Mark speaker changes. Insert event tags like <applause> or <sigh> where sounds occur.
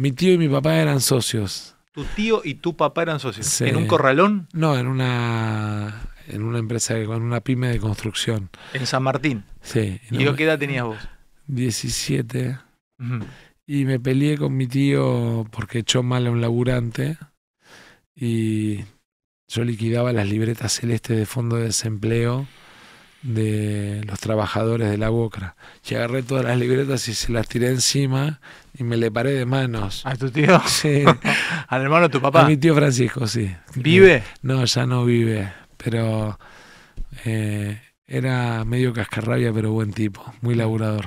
Speaker 1: Mi tío y mi papá eran socios.
Speaker 2: Tu tío y tu papá eran socios.
Speaker 1: Sí.
Speaker 2: ¿En un corralón?
Speaker 1: No, en una en una empresa, con una pyme de construcción.
Speaker 2: En San Martín.
Speaker 1: Sí.
Speaker 2: ¿Y
Speaker 1: no
Speaker 2: qué edad tenías vos?
Speaker 1: 17.
Speaker 2: Ujú.
Speaker 1: Y me peleé con mi tío porque echó mal a un laburante. Y yo liquidaba las libretas celestes de fondo de desempleo de los trabajadores de la Bocra. Y agarré todas las libretas y se las tiré encima y me le paré de manos.
Speaker 2: ¿A tu tío? <laughs>
Speaker 1: Sí. <laughs>
Speaker 2: ¿Al hermano de tu
Speaker 1: A
Speaker 2: papá?
Speaker 1: mi tío Francisco, sí.
Speaker 2: ¿Vive?
Speaker 1: No, ya no vive, pero eh, era medio cascarrabia, pero buen tipo, muy laburador.